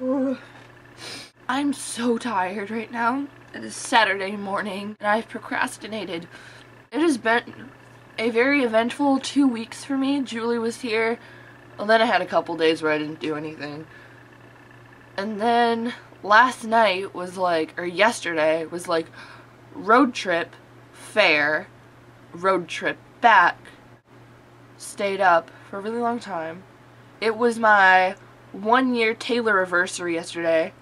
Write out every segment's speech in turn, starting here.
I'm so tired right now. It is Saturday morning and I've procrastinated. It has been a very eventful two weeks for me. Julie was here, and then I had a couple days where I didn't do anything. And then last night was like, or yesterday was like road trip, fair, road trip back, stayed up for a really long time. It was my one year Taylor anniversary yesterday,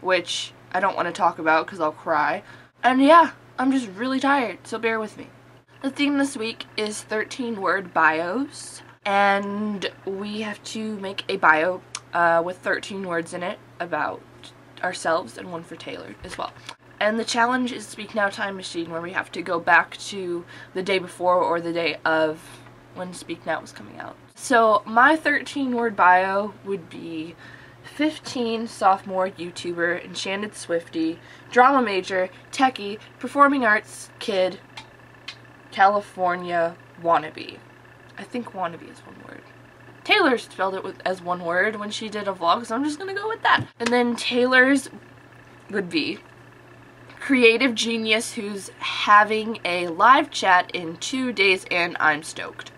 which I don't want to talk about because I'll cry. And yeah, I'm just really tired, so bear with me. The theme this week is 13 word bios, and we have to make a bio uh, with 13 words in it about ourselves and one for Taylor as well. And the challenge is Speak Now Time Machine, where we have to go back to the day before or the day of when Speak Now was coming out. So my 13 word bio would be 15 sophomore YouTuber, enchanted Swifty, drama major, techie, performing arts kid, California wannabe. I think wannabe is one word. Taylor spelled it with, as one word when she did a vlog, so I'm just gonna go with that. And then Taylor's would be creative genius who's having a live chat in two days and I'm stoked.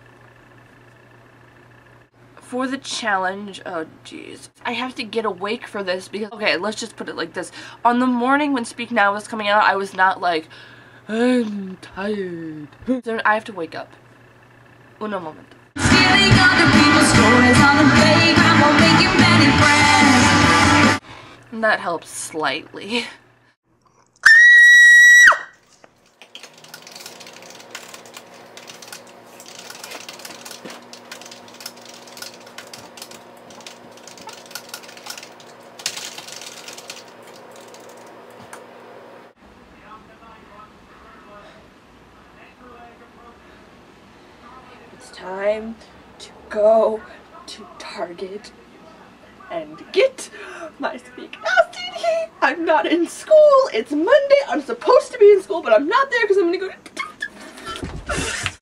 For the challenge, oh jeez, I have to get awake for this because, okay, let's just put it like this. On the morning when Speak Now was coming out, I was not like, I'm tired. so I have to wake up. Uno momento. And that helps slightly. It's time to go to Target and get my Speak Now. I'm not in school. It's Monday. I'm supposed to be in school, but I'm not there because I'm going to go to